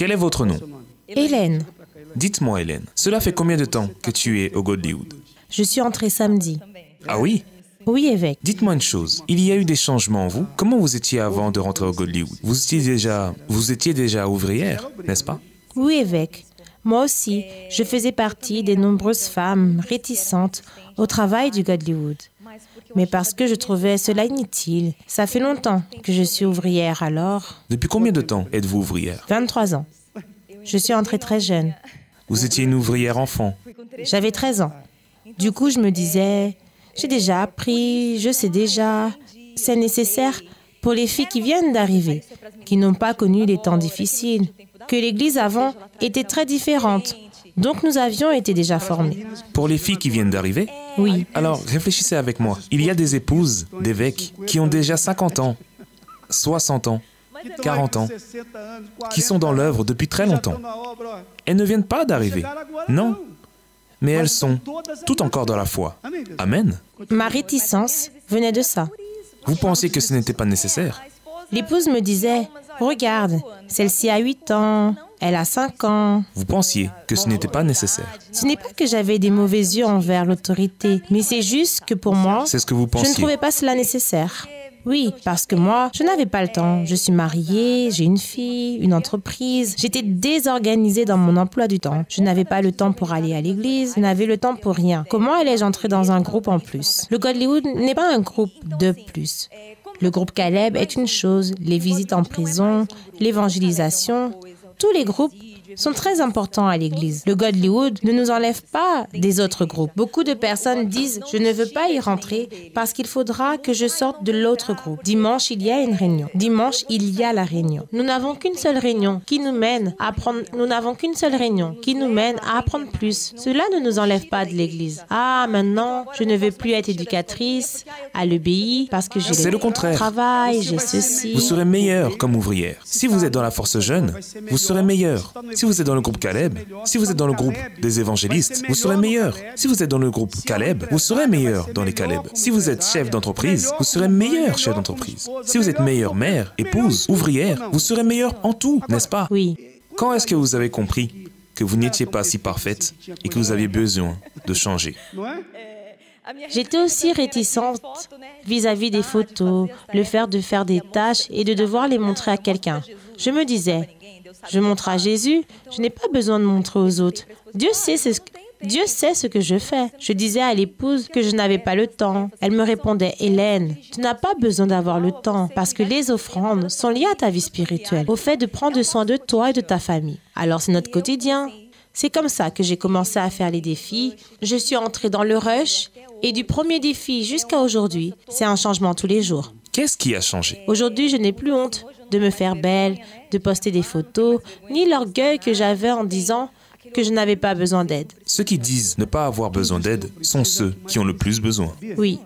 Quel est votre nom Hélène, Dites-moi, Hélène, cela fait combien de temps que tu es au Godlywood je suis entrée samedi. Ah oui Oui, évêque. Dites-moi une chose, il y a eu des changements en vous Comment vous étiez avant de rentrer au Godlywood Vous étiez déjà, vous étiez déjà ouvrière, n'est-ce pas Oui, évêque. Moi aussi, je faisais partie des nombreuses femmes réticentes au travail du Godlywood. Mais parce que je trouvais cela inutile, ça fait longtemps que je suis ouvrière alors, Depuis combien de temps êtes-vous ouvrière? 23 ans. Je suis entrée très jeune. Vous étiez une ouvrière enfant? J'avais 13 ans. Du coup, je me disais, j'ai déjà appris, je sais déjà, c'est nécessaire pour les filles qui viennent d'arriver, qui n'ont pas connu les temps difficiles, que l'Église avant était très différente. Donc nous avions été déjà formés. Pour les filles qui viennent d'arriver Oui, Alors, réfléchissez avec moi. Il y a des épouses d'évêques qui ont déjà 50 ans, 60 ans, 40 ans, qui sont dans l'œuvre depuis très longtemps. Elles ne viennent pas d'arriver. Non. Mais elles sont tout encore dans la foi. Amen. ma réticence venait de ça. Vous pensiez que ce n'était pas nécessaire? L'épouse me disait, regarde, celle-ci a 8 ans, elle a 5 ans. Vous pensiez que ce n'était pas nécessaire. Ce n'est pas que j'avais des mauvais yeux envers l'autorité, mais c'est juste que pour moi, C'est ce que vous Je ne trouvais pas cela nécessaire. Oui, parce que moi, je n'avais pas le temps. Je suis mariée, j'ai une fille, une entreprise. J'étais désorganisée dans mon emploi du temps. Je n'avais pas le temps pour aller à l'église, je n'avais le temps pour rien. Comment allais-je entrer dans un groupe en plus? Le Godlywood n'est pas un groupe de plus. Le groupe Caleb est une chose, les visites en prison, l'évangélisation, tous les groupes sont très importants à l'Église. Le Godlywood ne nous enlève pas des autres groupes. Beaucoup de personnes disent je ne veux pas y rentrer parce qu'il faudra que je sorte de l'autre groupe. Dimanche, il y a une réunion. Dimanche, il y a la réunion. Nous n'avons qu'une seule réunion qui nous mène à apprendre. Nous n'avons qu'une seule réunion qui nous mène à apprendre plus. Cela ne nous enlève pas de l'Église. Ah, maintenant, je ne veux plus être éducatrice à l'EBI parce que j'ai C'est le contraire. travail, j'ai ceci. Vous serez meilleur comme ouvrière. Si vous êtes dans la force jeune, vous serez meilleur. Si vous êtes dans le groupe Caleb, si vous êtes dans le groupe des évangélistes, vous serez meilleur. Si vous êtes dans le groupe Caleb, vous serez meilleur dans les Caleb. Si vous êtes chef d'entreprise, vous serez meilleur chef d'entreprise. Si vous êtes meilleure mère, épouse, ouvrière, vous serez meilleur en tout, n'est-ce pas? Oui. Quand est-ce que vous avez compris que vous n'étiez pas si parfaite et que vous aviez besoin de changer? J'étais aussi réticente vis-à-vis des photos, le fait de faire des tâches et de devoir les montrer à quelqu'un. Je me disais, je montre à Jésus, je n'ai pas besoin de montrer aux autres. Dieu sait ce que... Dieu sait ce que je fais. Je disais à l'épouse que je n'avais pas le temps. Elle me répondait, Hélène, tu n'as pas besoin d'avoir le temps parce que les offrandes sont liées à ta vie spirituelle, au fait de prendre soin de toi et de ta famille. Alors c'est notre quotidien. C'est comme ça que j'ai commencé à faire les défis. Je suis entrée dans le rush et du premier défi jusqu'à aujourd'hui, c'est un changement tous les jours. Qu'est-ce qui a changé? Aujourd'hui, je n'ai plus honte de me faire belle, de poster des photos, ni l'orgueil que j'avais en disant que je n'avais pas besoin d'aide. Ceux qui disent ne pas avoir besoin d'aide sont ceux qui ont le plus besoin. Oui,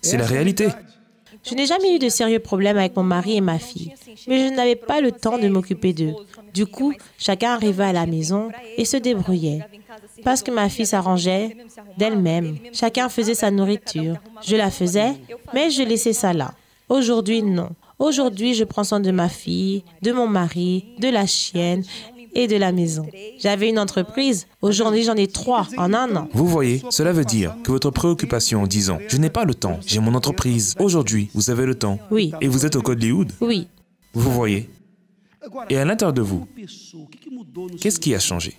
C'est la réalité. Je n'ai jamais eu de sérieux problèmes avec mon mari et ma fille, mais je n'avais pas le temps de m'occuper d'eux. Du coup, chacun arrivait à la maison et se débrouillait. Parce que ma fille s'arrangeait d'elle-même. Chacun faisait sa nourriture. Je la faisais, mais je laissais ça là. Aujourd'hui, non. Aujourd'hui, je prends soin de ma fille, de mon mari, de la chienne et de la maison. J'avais une entreprise. Aujourd'hui, j'en ai trois en un an. Vous voyez, cela veut dire que votre préoccupation en disant je n'ai pas le temps, j'ai mon entreprise. Aujourd'hui, vous avez le temps. Oui, Et vous êtes au Code Hollywood. oui. Vous voyez. Et à l'intérieur de vous, qu'est-ce qui a changé?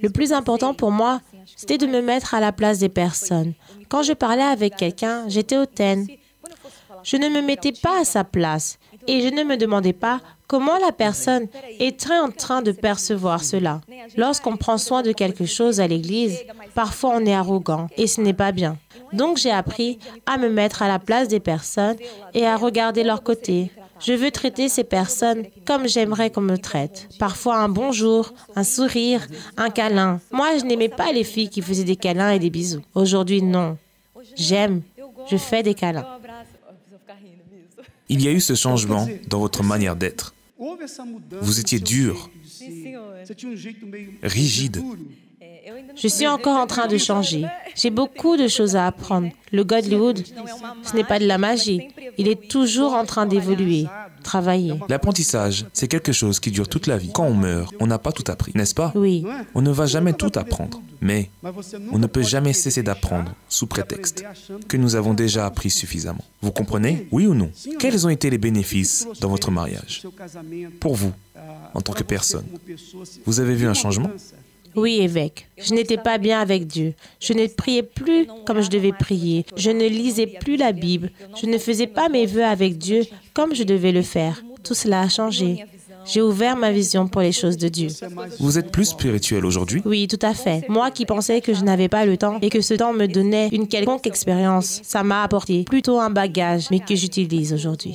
Le plus important pour moi, c'était de me mettre à la place des personnes. Quand je parlais avec quelqu'un, j'étais hautaine. Je ne me mettais pas à sa place et je ne me demandais pas comment la personne est en train de percevoir cela. Lorsqu'on prend soin de quelque chose à l'église, parfois on est arrogant et ce n'est pas bien. Donc j'ai appris à me mettre à la place des personnes et à regarder leur côté. Je veux traiter ces personnes comme j'aimerais qu'on me traite. Parfois un bonjour, un sourire, un câlin. Moi, je n'aimais pas les filles qui faisaient des câlins et des bisous. Aujourd'hui, non. J'aime. Je fais des câlins. Il y a eu ce changement dans votre manière d'être. Vous étiez dur, Rigide. Je suis encore en train de changer. J'ai beaucoup de choses à apprendre. Le Godlywood, ce n'est pas de la magie. Il est toujours en train d'évoluer. Travailler. L'apprentissage, c'est quelque chose qui dure toute la vie. Quand on meurt, on n'a pas tout appris, n'est-ce pas? Oui. On ne va jamais tout apprendre, mais on ne peut jamais cesser d'apprendre sous prétexte que nous avons déjà appris suffisamment. Vous comprenez? Oui ou non? Quels ont été les bénéfices dans votre mariage? Pour vous, en tant que personne, vous avez vu un changement? Oui, évêque. Je n'étais pas bien avec Dieu. Je ne priais plus comme je devais prier. Je ne lisais plus la Bible. Je ne faisais pas mes vœux avec Dieu comme je devais le faire. Tout cela a changé. J'ai ouvert ma vision pour les choses de Dieu. Vous êtes plus spirituel aujourd'hui? Oui, tout à fait. Moi qui pensais que je n'avais pas le temps et que ce temps me donnait une quelconque expérience, ça m'a apporté plutôt un bagage, mais que j'utilise aujourd'hui.